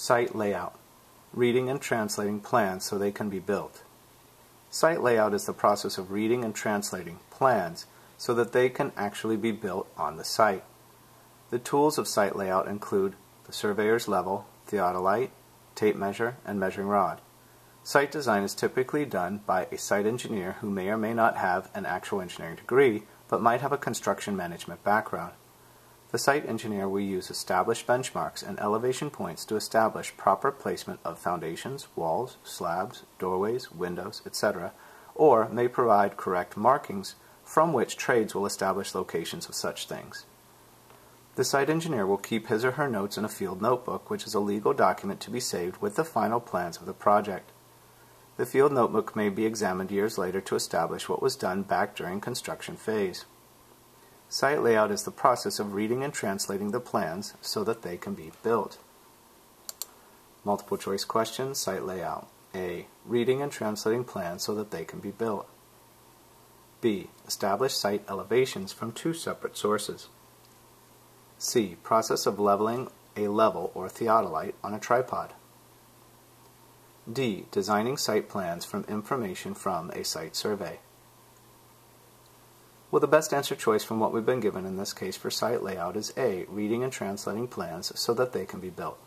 Site layout. Reading and translating plans so they can be built. Site layout is the process of reading and translating plans so that they can actually be built on the site. The tools of site layout include the surveyor's level, theodolite, tape measure, and measuring rod. Site design is typically done by a site engineer who may or may not have an actual engineering degree, but might have a construction management background. The site engineer will use established benchmarks and elevation points to establish proper placement of foundations, walls, slabs, doorways, windows, etc., or may provide correct markings from which trades will establish locations of such things. The site engineer will keep his or her notes in a field notebook, which is a legal document to be saved with the final plans of the project. The field notebook may be examined years later to establish what was done back during construction phase. Site layout is the process of reading and translating the plans so that they can be built. Multiple choice question, site layout. A. Reading and translating plans so that they can be built. B. Establish site elevations from two separate sources. C. Process of leveling a level or theodolite on a tripod. D. Designing site plans from information from a site survey. Well, the best answer choice from what we've been given in this case for site layout is A, reading and translating plans so that they can be built.